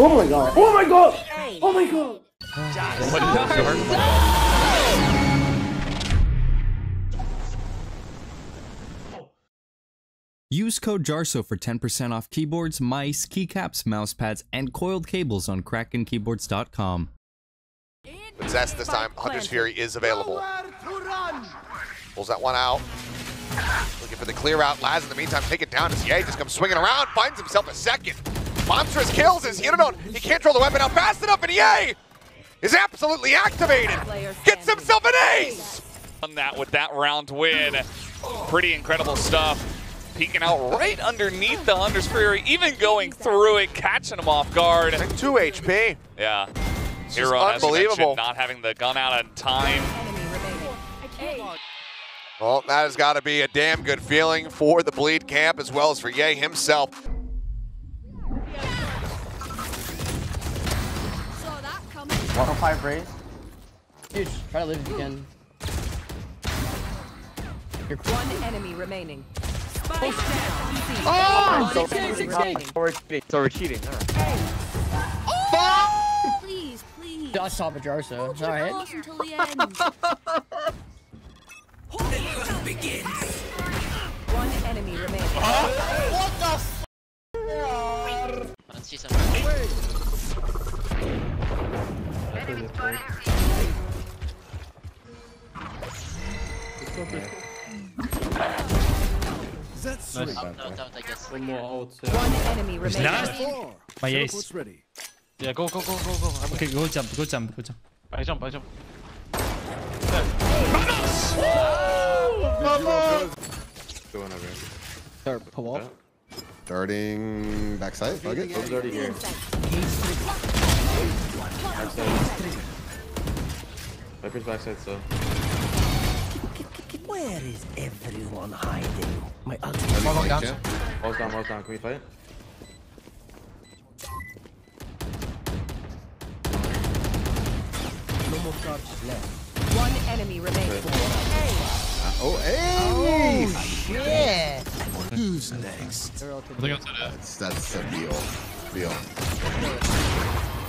Oh my god. Oh my god. Oh my god. Use code JARSO for 10% off keyboards, mice, keycaps, mousepads, and coiled cables on KrakenKeyboards.com. But Zest this time, Hunter's Fury is available. Pulls that one out. Looking for the clear out. Laz in the meantime taken down as Yay just comes swinging around, finds himself a second. Monstrous kills as Unidone, he can't throw the weapon out fast enough, and Yay is absolutely activated. Gets himself an ace! on that with that round win. Pretty incredible stuff. Peeking out right underneath the Hunter's Fury, even going through it, catching him off guard. Two HP. Yeah. is Hero, unbelievable. not having the gun out in time. Well, that has got to be a damn good feeling for the Bleed camp as well as for Yay himself. One on five raise. Huge. Try to live if you can. One enemy remaining. Spike oh. down. Oh! One enemy remaining. So we're cheating. Oh! Please, please. Just top of Jarso. Hold All your right. horse until the end. One enemy remaining. Let's see some. That's nice. Out, out, out, I guess. One more out. Yeah. One enemy remaining. Four. My ace. Ready. Yeah, go, go, go, go, go. I'm Okay, go jump, go jump, go jump. I jump, I jump. Vamos! Vamos! Going over. Start pull up. Starting backside. Fuck it. I'm already here. Viper's backside, so. Where is everyone hiding? My ultimate. Flank, yeah. Walls down, walls down. Can we fight? No more charges left. One enemy remaining. Ah, oh, hey! Oh, shit! Who's next? That's, that's a deal. Deal.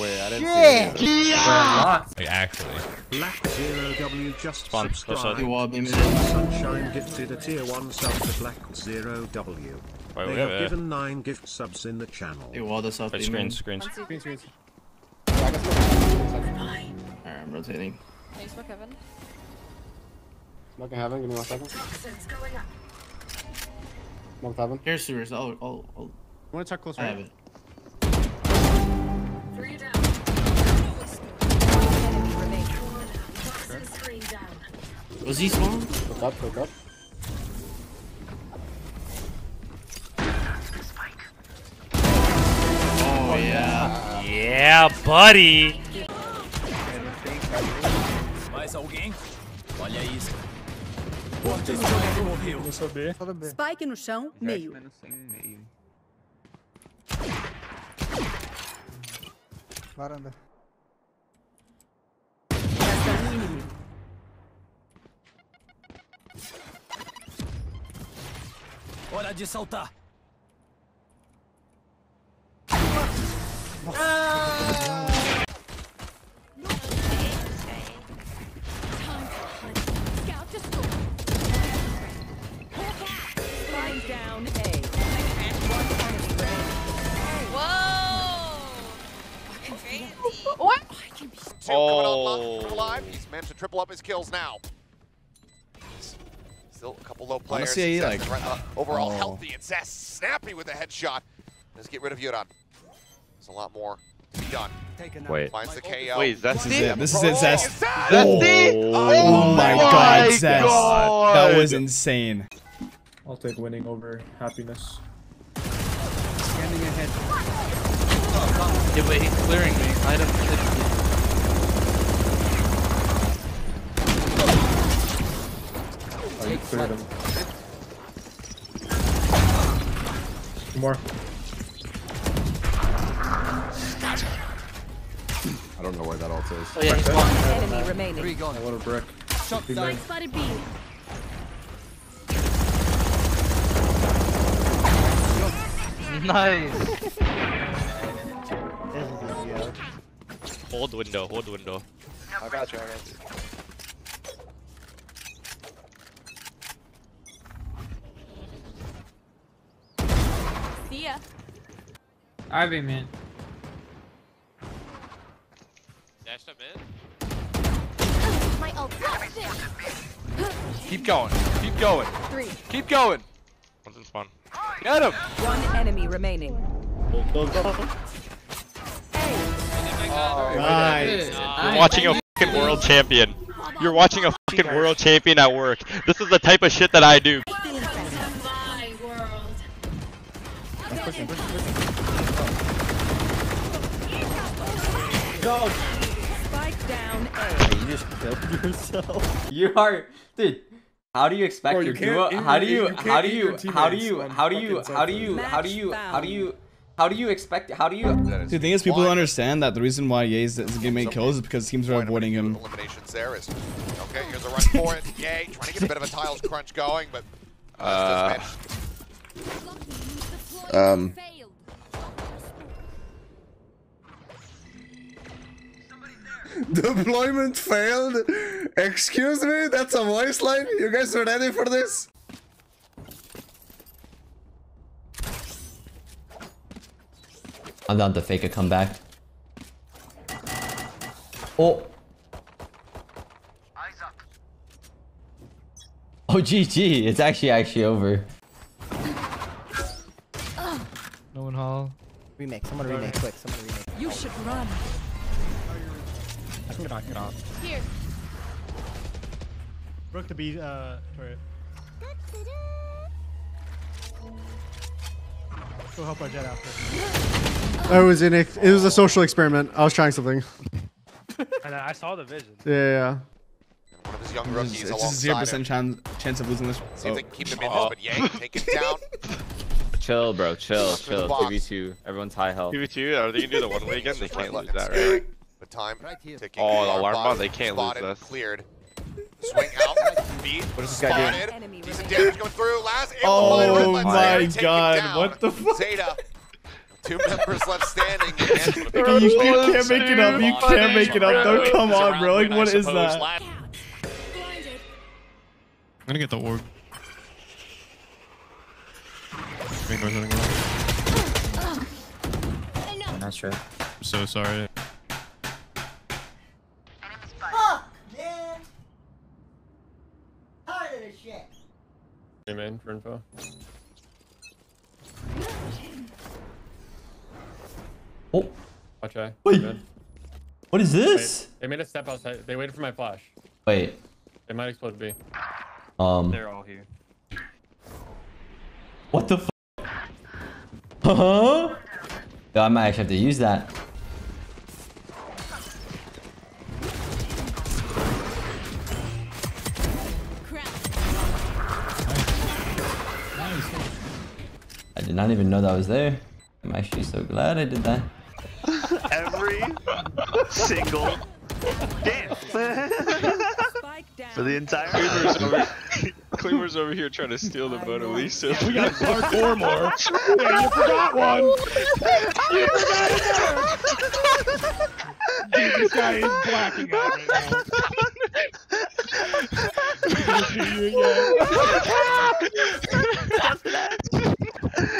Wait, I didn't see it. Like, actually. Black Zero W just Spawn, go subscribed. side. Sunshine gifted a tier 1 sub to Black Zero W. Wait, They have have given 9 gift subs in the channel. wall this up. Wait, screens, screens. Screen, screens. Alright, I'm rotating. Thanks for Kevin. Smoke heaven. Give me one second. Smoke heaven. Here's sewers. I'll, I'll, I'll. Want to check close I have it. Enemy remaining. Was he spawn? Look up. Look up. Oh yeah. Yeah, buddy. Spike no chão, meio. Varanda. Resta um inimigo. Hora de saltar! Spike Two coming on li- live. He's managed to triple up his kills now. Still a couple low players. Honestly, like- right, uh, overall oh. healthy and Zest snappy with a headshot. Let's get rid of Yuran. There's a lot more to be done. Wait. Finds the KO. Wait, that's This is it. This is it, Zest. Zest! Oh, oh my god, Zest. That was insane. I'll take winning over happiness. Yeah, but he's clearing me. I don't. Cleared him. More. I don't know where that ult is. Oh yeah, he's one. Enemy remaining. I want a brick. Shot Big down. man. Spotted B. Nice. A joke. Hold window, hold window. I got you, I got you. See ya. Ivy, man. Dash up in. My ult. Keep going. Keep going. Three. Keep going. One's in spawn. Get him. One enemy remaining. Nice. You're watching a fucking world champion. You're watching a fucking world champion at work. This is the type of shit that I do. Spike down A. You just killed yourself. You are, dude. How do you expect Bro, you your can't duo? How do you? you can't How do you? How do you? How do you? How do you? How do you? How do you? How do you expect? How do you? The thing is, people don't understand that the reason why Yay's isn't getting many kills is because teams are avoiding him. Eliminations there is okay. Here's a run for it. Yay, trying to get a bit of a tiles crunch going, but Uh, Um, Deployment failed? Excuse me? That's a voice line? You guys are ready for this? I'm down to fake a comeback. Oh. Oh, GG. It's actually actually over. Remake. Someone remake quick. Someone remake. You should run. I can knock it off. Here. Broke the B uh, turret. Go help our jet after. I was in a, it was a social experiment. I was trying something. And I saw the vision. Yeah, yeah. yeah. one of his young It's rookies it's just zero alongside him. percent chance chance of losing this. See if Oh. they keep him in this, but Yay, take it down. Chill, bro. Chill, Look for the chill. box. 2v2. Everyone's high health. 2v2, are they gonna do the one way again? They can't lose that, right? But time ticking. Oh, the Alarm alarm bot bot, they can't lose spotted, this. Cleared. Swing out. Beat. What is this guy doing? Decent damage going through. Last Oh my lights there, take him God, what the fuck? Zeta. Two members left standing. You, you can't make it up. You can't make it up. Don't come on, bro. Like, what is that? I'm gonna get the orb. Not sure. I'm so sorry. Fuck, man. Tired of this shit. Hey man, for info. Oh. Watch eye. Wait. Good. What is this? They made a step outside. They waited for my flash. Wait. They might explode B. Um. They're all here. What the? F huh? Yo, I might actually have to use that. I did not even know that was there. I'm actually so glad I did that. Every single dance. For the entire Cleaver's over, over here trying to steal the Mona Lisa. We got parkour more. Yeah, you forgot one. you forgot it. Dude, this guy is blacking out right now.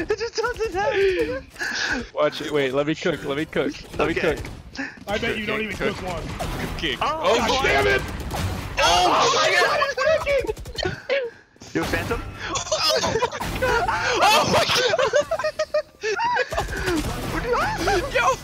it just doesn't happen. Watch it. Wait, let me cook. Let me cook. Let me cook. I bet you don't even Cook. cook one. Cooking. Oh, Oh, boy. damn it! Oh, oh my god, it's working! You a phantom? Oh my god! Yo!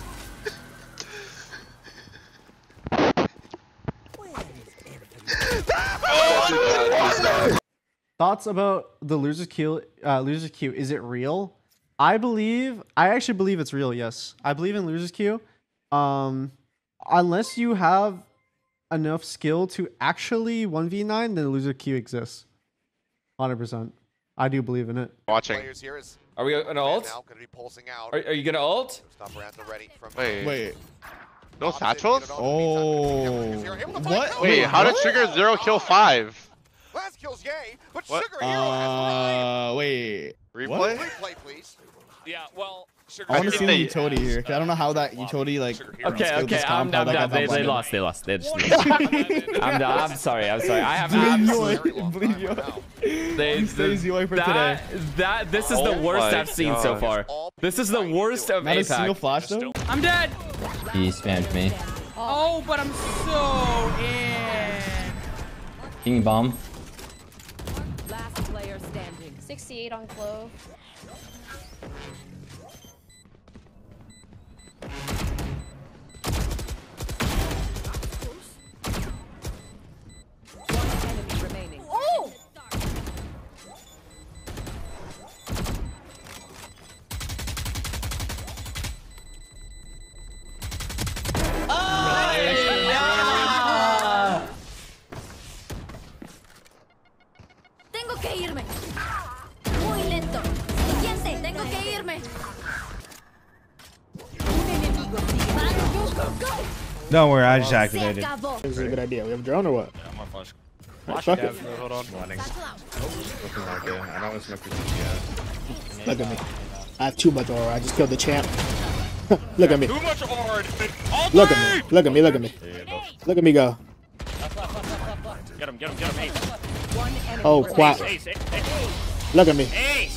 Thoughts about the loser's queue? Uh, loser's queue. Is it real? I believe. I actually believe it's real. Yes, I believe in loser's queue. Um, unless you have enough skill to actually one v nine, then loser queue exists. Hundred percent. I do believe in it. Watching. Players here is Are we gonna ult? now going to be pulsing out. Are, are you gonna ult? Stopper at the ready from Wait. Wait. No satchels? Oh. What? Wait, how did SugarZ3ro kill five? Last kills yay, but What? SugarZ3ro has Uh, wait. Replay? What? Replay, please. Yeah, well, Sugar I want to see the utility here, 'cause I don't know how that utility like. Okay, um, okay, this I'm, comp, I'm done. They, they lost. They lost. They just I'm, done. I'm sorry. I'm sorry. I have absolutely. Bleed you. They, He stays for that, That this is the Oh worst I've seen so far. This is the worst of Not a single flash though. I'm dead. He spammed me. Oh, but I'm so in. King bomb. Last player standing. 68 on Clove. Thank you. Don't worry, I just activated. acabó. This is a good idea. We have a drone or what? Yeah, I'm on flash. Fuck it. Hold on. Satchel. Looking like it. I know it's not yet. Look at me. I have too much aura. I just killed the champ. look at me. Too much aura, dude. All Look at me. Look at me. Look at me. Look at me go. Get him, get him, get him. Ace. Oh, remaining. quack. Look at me.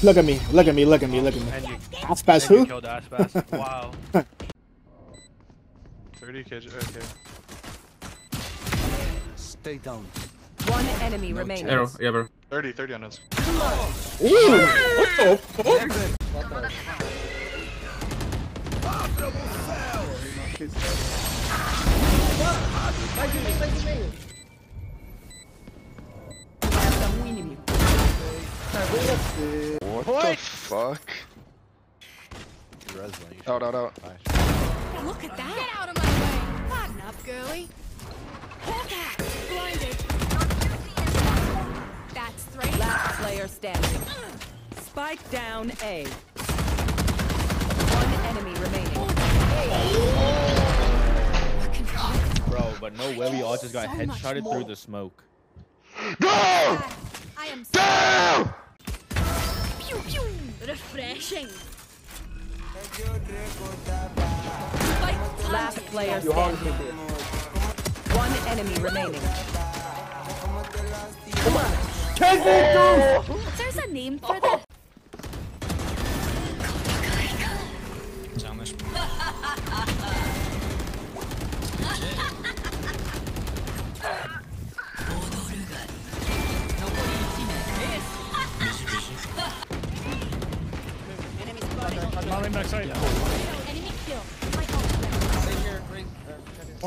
Look at me. Look at me. Look at me. Look at me. And you, Aspas and you who? killed Aspas. Wow. 30 kg, okay. Stay down. One enemy remaining. Arrow, yeah, bro. 30, 30 on us. What the fuck? Out, out, out. Look at that. Get out of my way. Harden up, girly. Hawk Blinded. That's three. Last player standing. Spike down A. One enemy remaining. Bro, but no way we all just got So headshotted through the smoke. Go! I am so Pew pew. Refreshing. Spike Last player standing. One enemy remaining. There's a name for that.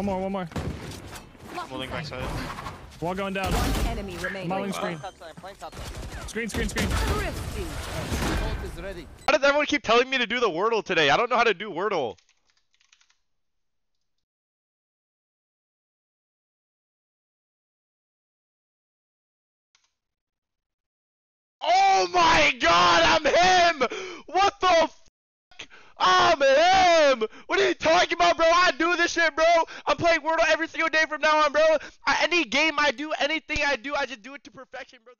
One more, one more. Holding backside. Wall going down. One enemy remaining. Mollying screen. Screen, screen, screen. How does everyone keep telling me to do the Wordle today? I don't know how to do Wordle. Oh my god, I'm him! What the fuck? I'm him! What are you talking about, bro? I do this shit, bro! I'm playing Wordle every single day from now on, bro! I, any game I do, anything I do, I just do it to perfection, bro.